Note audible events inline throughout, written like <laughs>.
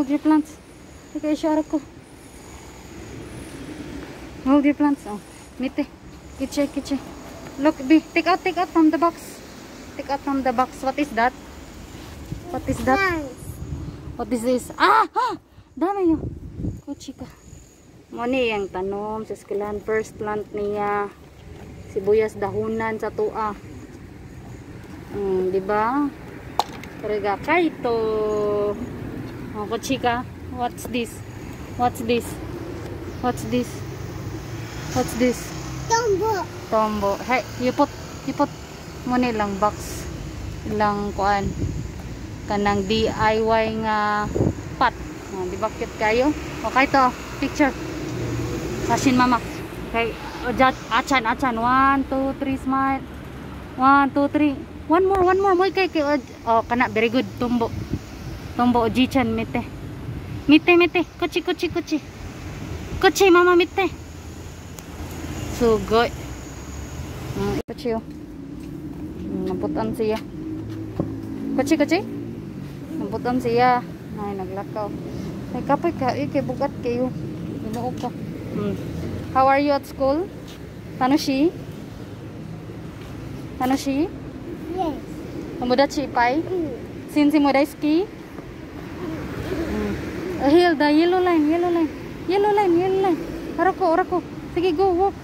Hold your plants. Teka, isyara ko. Hold your plants. Oh, mite. Kiche, kiche. Look, B. Take out, take out from the box. Take out from the box. What is that? What is that? What is this? Ah! ah! Dami yun. Kuchi ka. Muni yung tanom sa eskwelahan. First plant niya. Sibuyas dahunan sa tua. Mm, di ba? Talaga kaito. Oh, kuchi ka. What's this? What's this? What's this? What's this? Tombo. Tombo. Hey, you put, you put muni lang box. Ilang kuan. Kanang DIY nga pot. Oh, di ba cute kayo? Okay to, picture. Sasin mama. Okay, oh, jat, achan, achan. One, two, three, smile. One, two, three. One more, one more. Moy kay kay oh, oh, kana very good tumbo. Tumbo ojichan mite. Mite, mite. Kuchi, kuchi, kuchi. Kuchi, mama mite. Sugoy. Mm, kuchi oh. Mm, Naputan siya. Kuchi, kuchi. Naputan siya. Ay, naglakaw. Ay, kapoy ka. Eh, kay bugat kayo. Binuog ko. Hmm. How are you at school? Tanoshi? Tanoshi? Yes. Tomodachi pai? Mm. Sinsi mo daisuki? Hmm. Uh, here, the yellow line, yellow line. Yellow line, yellow line. Arako, arako. Sige, go, walk.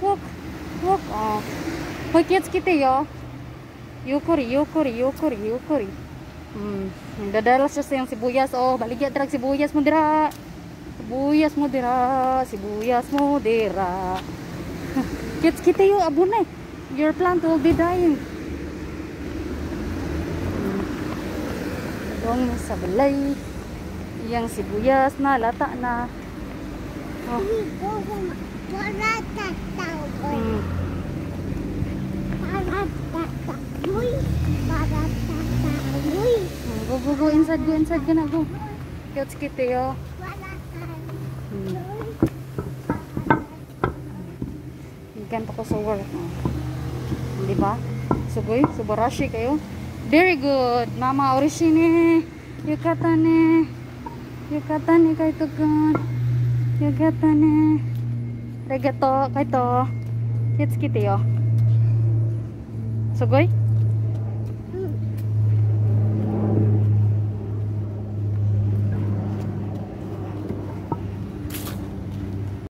Walk. Walk. Oh. Hoy, kids kita yo. Yukuri, yukuri, yukuri, yukuri. Hmm. Dadala siya yung sibuyas. Oh, baligya drag sibuyas mo dira. Sibuyas mo dira. Sibuyas mo dira. <laughs> kids kita yo, abunay. Your plant will be dying. Dong sa balay. Yang sibuyas na lata na. Oh. Hmm. Go, go, go. Inside, go, inside ka na, go. Kids kita yo. Hmm. Pa ko sa work. Oh. Di ba? Sugoy, subarashi kayo. Very good. Mama よかったね、カイトくん。よかったね。ありがとう、カイト。気をつけてよ。すごい